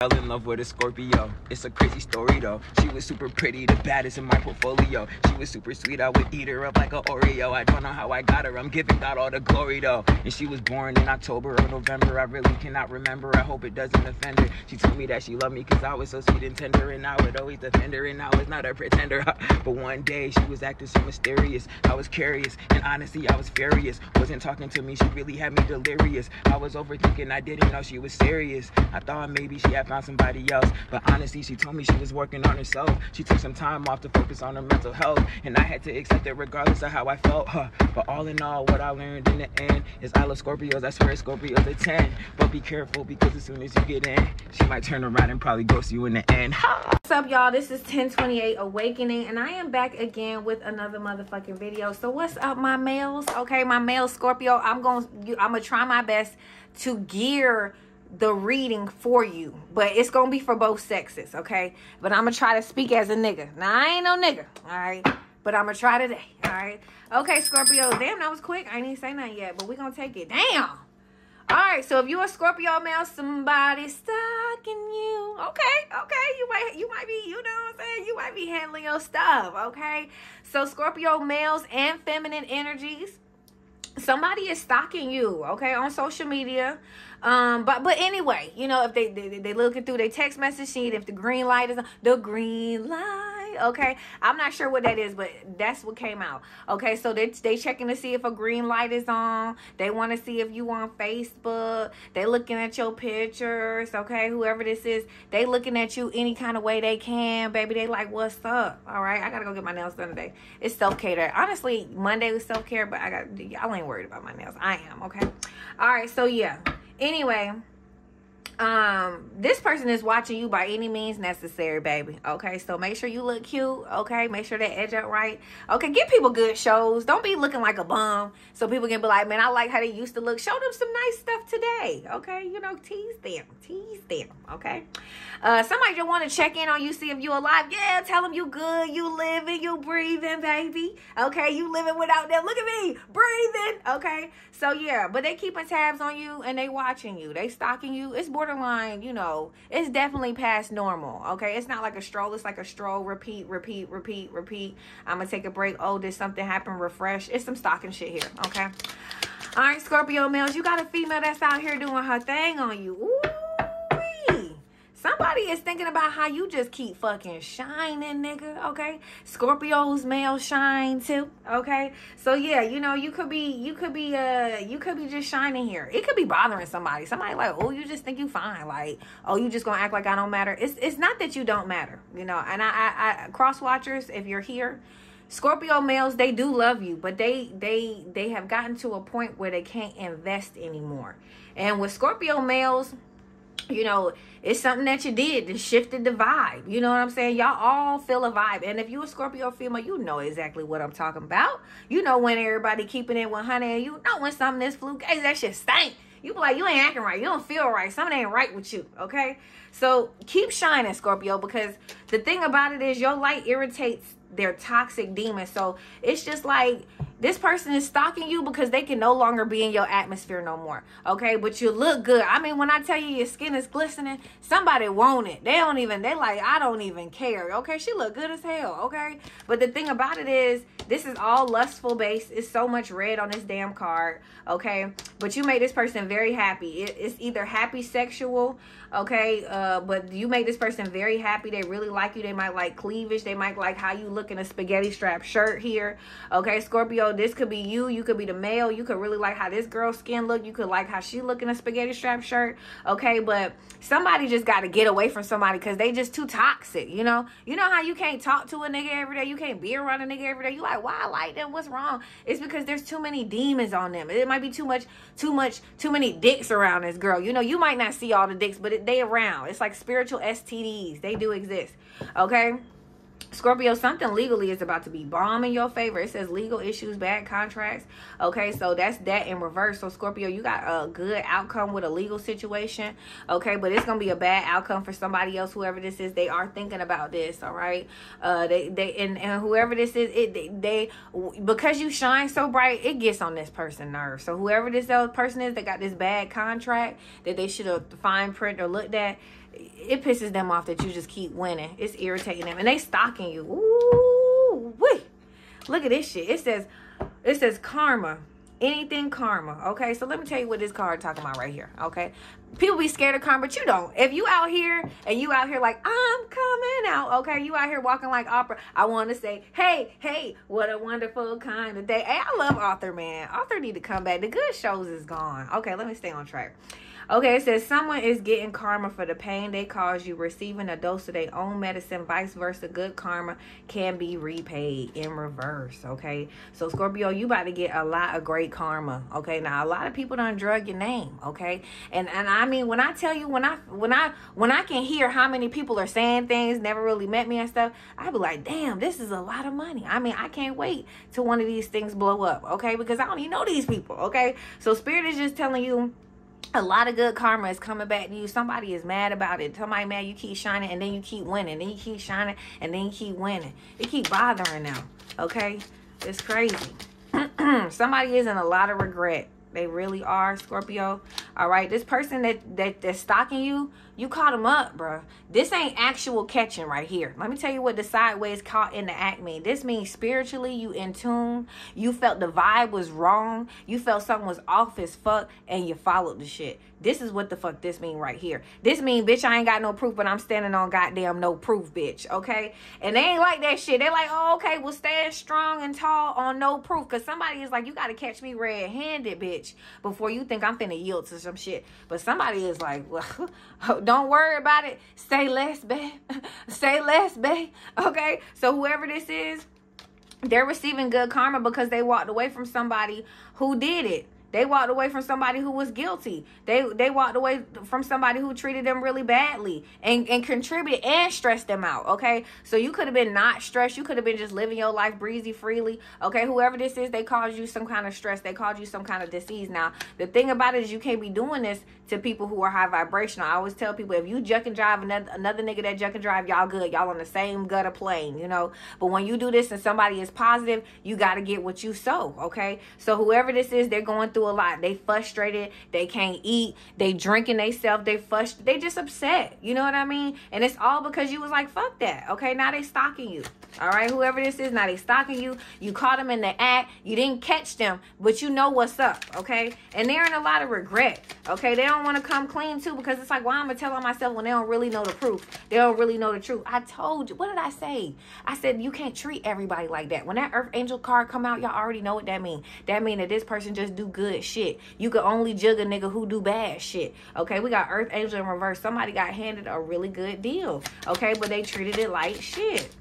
Fell in love with a Scorpio. It's a crazy story though. She was super pretty, the baddest in my portfolio. She was super sweet, I would eat her up like a Oreo. I don't know how I got her, I'm giving God all the glory though. And she was born in October or November, I really cannot remember. I hope it doesn't offend her. She told me that she loved me cause I was so sweet and tender, and I would always defend her, and I was not a pretender. but one day she was acting so mysterious. I was curious, and honestly, I was furious. Wasn't talking to me, she really had me delirious. I was overthinking, I didn't know she was serious. I thought maybe she had found somebody else. But honestly, she told me she was working on herself. She took some time off to focus on her mental health. And I had to accept it regardless of how I felt. Huh. But all in all, what I learned in the end is I love Scorpios. I swear Scorpios a 10. But be careful because as soon as you get in, she might turn around and probably ghost you in the end. What's up, y'all? This is 1028 Awakening, and I am back again with another motherfucking video. So what's up, my males? Okay, my male Scorpio. I'm gonna I'm gonna try my best to gear the reading for you, but it's gonna be for both sexes, okay? But I'm gonna try to speak as a nigga. Now I ain't no nigga, all right? But I'm gonna try today, all right? Okay, Scorpio. Damn, that was quick. I ain't even say nothing yet, but we gonna take it. Damn. All right, so if you're a Scorpio male, somebody stalking you. Okay, okay, you might you might be, you know what I'm saying? You might be handling your stuff, okay? So Scorpio males and feminine energies, somebody is stalking you, okay, on social media. Um, but but anyway, you know, if they they, they looking through their text message sheet, if the green light is on, the green light, okay. I'm not sure what that is, but that's what came out. Okay, so they they checking to see if a green light is on. They want to see if you on Facebook. They looking at your pictures, okay. Whoever this is, they looking at you any kind of way they can, baby. They like, what's up? All right, I gotta go get my nails done today. It's self care. Honestly, Monday was self care, but I got y'all ain't worried about my nails. I am, okay. All right, so yeah anyway um this person is watching you by any means necessary baby. Okay so make sure you look cute. Okay make sure they edge up right. Okay give people good shows. Don't be looking like a bum so people can be like man i like how they used to look. Show them some nice stuff today. Okay you know tease them tease them okay? Uh somebody just want to check in on you see if you alive. Yeah tell them you good. You living you breathing baby. Okay you living without them. Look at me breathing. Okay so yeah but they keeping tabs on you and they watching you. They stalking you. It's border borderline, you know, it's definitely past normal. Okay. It's not like a stroll. It's like a stroll, repeat, repeat, repeat, repeat. I'm going to take a break. Oh, did something happen? Refresh. It's some stocking shit here. Okay. All right, Scorpio males, you got a female that's out here doing her thing on you. Ooh. Somebody is thinking about how you just keep fucking shining, nigga. Okay, Scorpios male shine too. Okay, so yeah, you know you could be, you could be, uh, you could be just shining here. It could be bothering somebody. Somebody like, oh, you just think you fine. Like, oh, you just gonna act like I don't matter. It's it's not that you don't matter, you know. And I, I, I cross watchers, if you're here. Scorpio males, they do love you, but they they they have gotten to a point where they can't invest anymore. And with Scorpio males, you know, it's something that you did that shifted the vibe. You know what I'm saying? Y'all all feel a vibe. And if you a Scorpio female, you know exactly what I'm talking about. You know when everybody keeping it 100 and you know when something is fluke. Hey, that shit stink. You be like, you ain't acting right. You don't feel right. Something ain't right with you. Okay? So keep shining, Scorpio, because the thing about it is your light irritates their toxic demons. So it's just like this person is stalking you because they can no longer be in your atmosphere no more. Okay, but you look good. I mean, when I tell you your skin is glistening, somebody want it. They don't even. They like I don't even care. Okay, she look good as hell. Okay, but the thing about it is, this is all lustful based. It's so much red on this damn card. Okay, but you made this person very happy. It, it's either happy sexual. Okay, uh, but you made this person very happy. They really like you. They might like cleavage. They might like how you look in a spaghetti strap shirt here. Okay, Scorpio this could be you. You could be the male. You could really like how this girl's skin look. You could like how she look in a spaghetti strap shirt. Okay, but somebody just got to get away from somebody because they just too toxic. You know. You know how you can't talk to a nigga every day. You can't be around a nigga every day. You like why I like them? What's wrong? It's because there's too many demons on them. It might be too much, too much, too many dicks around this girl. You know, you might not see all the dicks, but it, they around. It's like spiritual STDs. They do exist. Okay. Scorpio, something legally is about to be bomb in your favor. It says legal issues, bad contracts. Okay, so that's that in reverse. So Scorpio, you got a good outcome with a legal situation. Okay, but it's gonna be a bad outcome for somebody else, whoever this is. They are thinking about this. All right, uh, they they and, and whoever this is, it they, they because you shine so bright, it gets on this person nerves. So whoever this person is that got this bad contract that they should have fine print or looked at it pisses them off that you just keep winning. It's irritating them, and they stalking you. Ooh, wait. Look at this shit. It says, it says karma. Anything karma okay? So let me tell you what this card talking about right here okay? People be scared of karma but you don't. If you out here and you out here like i'm coming out okay? You out here walking like Oprah i want to say hey hey what a wonderful kind of day. Hey i love Arthur man. Arthur need to come back. The good shows is gone. Okay let me stay on track Okay, it says someone is getting karma for the pain they caused you, receiving a dose of their own medicine, vice versa. Good karma can be repaid in reverse. Okay, so Scorpio, you about to get a lot of great karma. Okay, now a lot of people don't drug your name. Okay, and and I mean when I tell you when I when I when I can hear how many people are saying things, never really met me and stuff, I'd be like, damn, this is a lot of money. I mean, I can't wait till one of these things blow up. Okay, because I don't even know these people. Okay, so spirit is just telling you a lot of good karma is coming back to you. Somebody is mad about it. Somebody mad you keep shining and then you keep winning. Then you keep shining and then you keep winning. It keep bothering them. Okay? It's crazy. Somebody is in a lot of regret. They really are, Scorpio. All right. This person that, that that's stalking you, you caught him up, bro. This ain't actual catching right here. Let me tell you what the sideways caught in the act mean. This means spiritually you in tune. You felt the vibe was wrong. You felt something was off as fuck and you followed the shit. This is what the fuck this mean right here. This mean, bitch, I ain't got no proof, but I'm standing on goddamn no proof, bitch. Okay? And they ain't like that shit. They like, oh, okay, well, stand strong and tall on no proof. Cause somebody is like, you gotta catch me red-handed, bitch, before you think I'm finna yield to some shit. But somebody is like, well, oh, Don't worry about it. Say less, babe. Say less, babe. Okay? So whoever this is, they're receiving good karma because they walked away from somebody who did it. They walked away from somebody who was guilty. They they walked away from somebody who treated them really badly and, and contributed and stressed them out. Okay. So you could have been not stressed. You could have been just living your life breezy freely. Okay. Whoever this is, they caused you some kind of stress. They caused you some kind of disease. Now, the thing about it is you can't be doing this to people who are high vibrational. I always tell people if you juck and drive another, another nigga that juck and drive, y'all good. Y'all on the same gutter plane, you know. But when you do this and somebody is positive, you got to get what you sow. Okay. So whoever this is, they're going through through a lot. They frustrated. They can't eat. They drinking they self. They frust. They just upset. You know what I mean? And it's all because you was like, fuck that. Okay, now they stalking you. All right, whoever this is, now they stalking you. You caught them in the act. You didn't catch them, but you know what's up. Okay, and they're in a lot of regret. Okay, they don't want to come clean too because it's like, why well, I'm gonna tell on myself when they don't really know the proof. They don't really know the truth. I told you. What did I say? I said you can't treat everybody like that. When that Earth Angel card come out, y'all already know what that mean. That mean that this person just do good good shit. You can only jug a nigga who do bad shit. Okay, we got Earth Angel in reverse. Somebody got handed a really good deal. Okay, but they treated it like shit.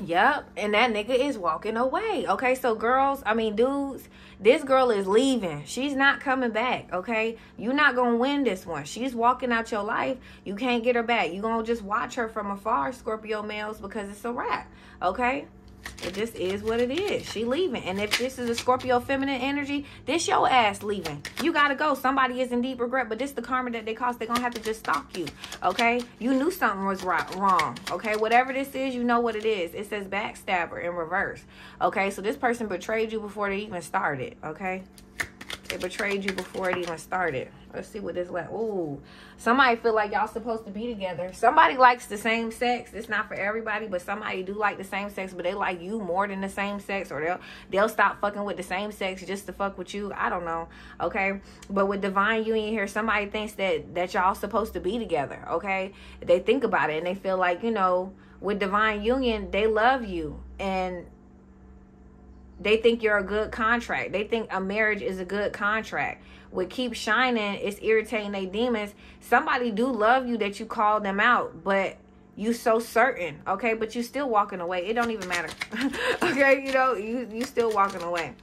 Yep, and that nigga is walking away. Okay, so girls, I mean dudes, this girl is leaving. She's not coming back. Okay, you're not gonna win this one. She's walking out your life. You can't get her back. You're gonna just watch her from afar, Scorpio males, because it's a wrap. Okay. It just is what it is. She leaving. And if this is a Scorpio feminine energy, this your ass leaving. You gotta go. Somebody is in deep regret, but this the karma that they cost. They're gonna have to just stalk you. Okay? You knew something was right, wrong. Okay? Whatever this is, you know what it is. It says backstabber in reverse. Okay? So this person betrayed you before they even started. Okay? They betrayed you before it even started. Let's see what this like. Ooh, somebody feel like y'all supposed to be together. Somebody likes the same sex. It's not for everybody, but somebody do like the same sex, but they like you more than the same sex, or they'll they'll stop fucking with the same sex just to fuck with you. I don't know. Okay, but with divine union here, somebody thinks that that y'all supposed to be together. Okay, they think about it and they feel like you know with divine union they love you and they think you're a good contract. They think a marriage is a good contract. With keep shining, it's irritating they demons. Somebody do love you that you call them out, but you so certain, okay? But you still walking away. It don't even matter. okay, you know, you you still walking away.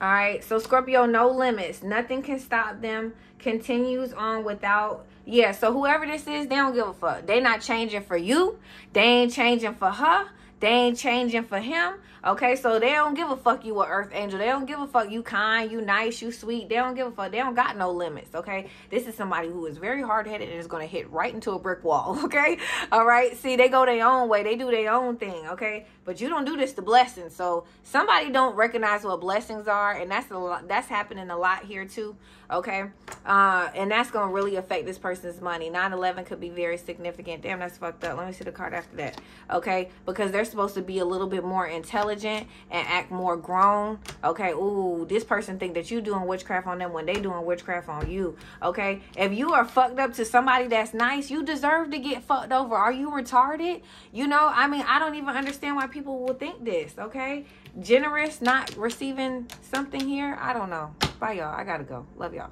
All right. So Scorpio, no limits. Nothing can stop them. Continues on without yeah, so whoever this is, they don't give a fuck. They not changing for you. They ain't changing for her they ain't changing for him. Okay, so they don't give a fuck you a earth angel. They don't give a fuck you kind, you nice, you sweet. They don't give a fuck. They don't got no limits. Okay, this is somebody who is very hard headed and is gonna hit right into a brick wall. Okay, all right. See, they go their own way. They do their own thing. Okay, but you don't do this to blessings. So somebody don't recognize what blessings are, and that's a lot. That's happening a lot here too. Okay, uh, and that's gonna really affect this person's money. 9/11 could be very significant. Damn, that's fucked up. Let me see the card after that. Okay, because they're supposed to be a little bit more intelligent and act more grown. Okay, ooh, this person think that you doing witchcraft on them when they doing witchcraft on you. Okay, if you are fucked up to somebody that's nice, you deserve to get fucked over. Are you retarded? You know, I mean, I don't even understand why people will think this. Okay, generous, not receiving something here. I don't know. Bye, y'all. I gotta go. Love y'all.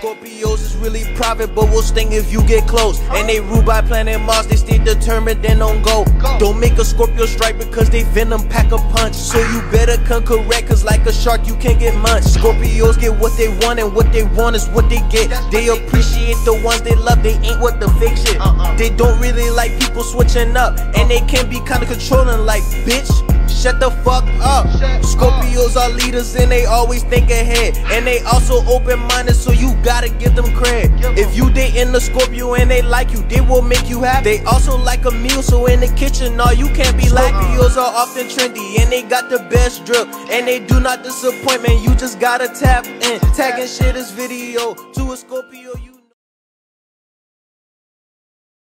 Scorpios is really private, but will sting if you get close. And they rule by planet Mars, they stay determined, then don't go. Don't make a Scorpio strike because they venom pack a punch. So you better come correct, cause like a shark, you can't get munched. Scorpios get what they want, and what they want is what they get. They appreciate the ones they love, they ain't what the fake shit. They don't really like people switching up, and they can be kinda controlling, like, bitch. Shut the fuck up. Scorpios are leaders and they always think ahead. And they also open minded, so you gotta give them credit. If you dating a Scorpio and they like you, they will make you happy. They also like a meal, so in the kitchen, no, you can't be like Scorpios are often trendy and they got the best drip. And they do not disappoint, man. You just gotta tap in. Tagging shit is video to a Scorpio.